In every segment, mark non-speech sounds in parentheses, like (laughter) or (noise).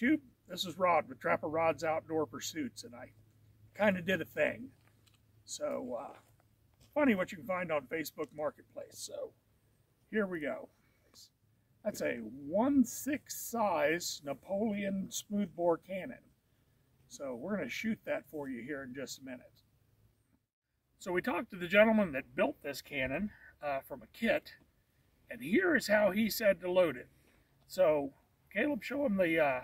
YouTube. This is Rod with Trapper Rod's Outdoor Pursuits, and I kind of did a thing. So, uh, funny what you can find on Facebook Marketplace. So, here we go. That's a 1-6 size Napoleon smoothbore cannon. So, we're going to shoot that for you here in just a minute. So, we talked to the gentleman that built this cannon uh, from a kit, and here is how he said to load it. So, Caleb, show him the uh,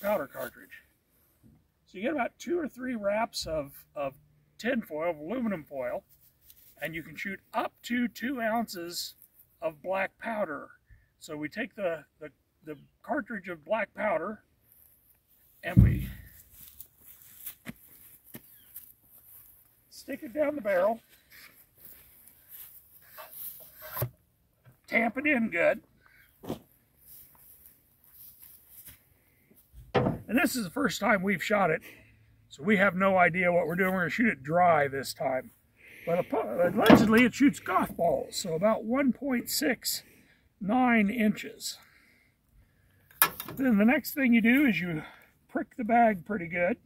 powder cartridge. So you get about two or three wraps of, of tin foil, of aluminum foil, and you can shoot up to two ounces of black powder. So we take the, the, the cartridge of black powder and we stick it down the barrel, tamp it in good, And this is the first time we've shot it, so we have no idea what we're doing. We're going to shoot it dry this time. But allegedly it shoots golf balls, so about 1.69 inches. Then the next thing you do is you prick the bag pretty good.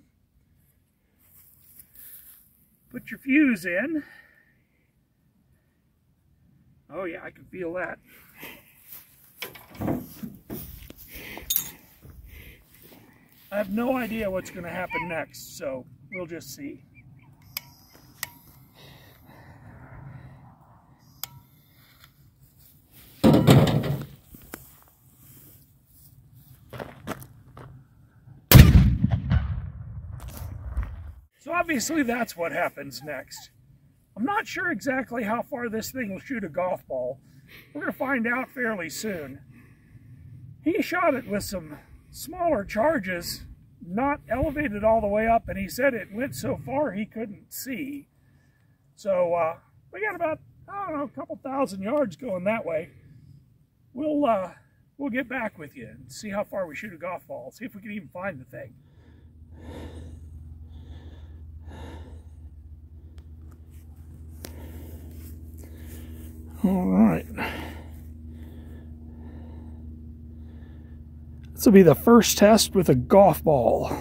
Put your fuse in. Oh yeah, I can feel that. I have no idea what's going to happen next, so we'll just see. So obviously that's what happens next. I'm not sure exactly how far this thing will shoot a golf ball. We're going to find out fairly soon. He shot it with some smaller charges, not elevated all the way up, and he said it went so far he couldn't see. So uh, we got about, I don't know, a couple thousand yards going that way. We'll, uh, we'll get back with you and see how far we shoot a golf ball, see if we can even find the thing. All right. This will be the first test with a golf ball.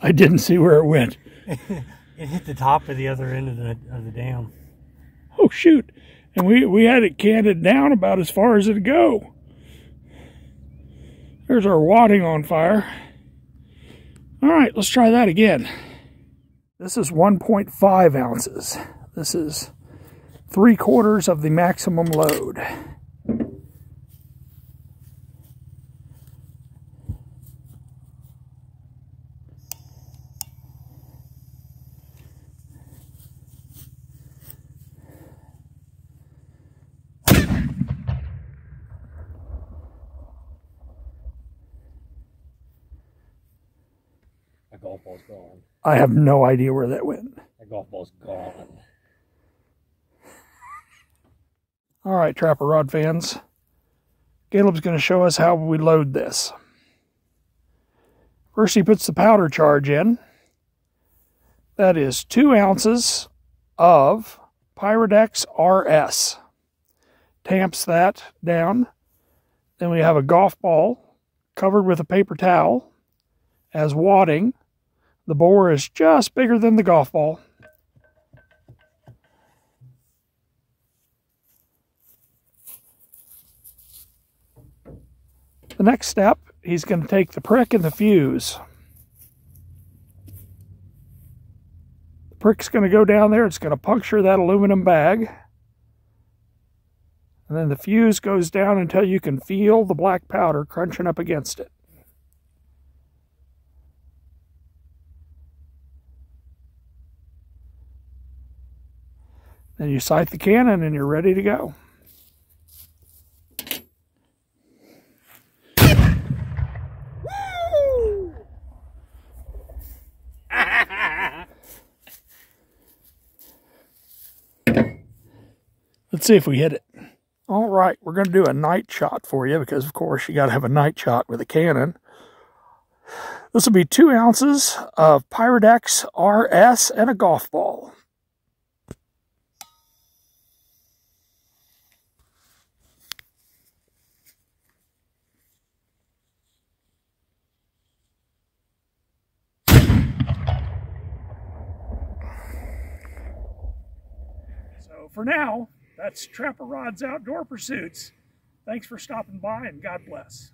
I didn't see where it went. (laughs) It hit the top of the other end of the of the dam. Oh shoot! And we we had it canted down about as far as it'd go. There's our wadding on fire. All right, let's try that again. This is 1.5 ounces. This is three quarters of the maximum load. Golf ball's gone. I have no idea where that went. That golf ball's gone. (laughs) All right, Trapper Rod fans. Caleb's going to show us how we load this. First, he puts the powder charge in. That is two ounces of Pyrodex RS. Tamps that down. Then we have a golf ball covered with a paper towel as wadding. The bore is just bigger than the golf ball. The next step, he's going to take the prick and the fuse. The prick's going to go down there. It's going to puncture that aluminum bag. And then the fuse goes down until you can feel the black powder crunching up against it. Then you sight the cannon and you're ready to go. (laughs) Let's see if we hit it. All right, we're going to do a night shot for you because, of course, you got to have a night shot with a cannon. This will be two ounces of Pyrodex RS and a golf ball. So for now, that's Trapper Rod's Outdoor Pursuits. Thanks for stopping by and God bless.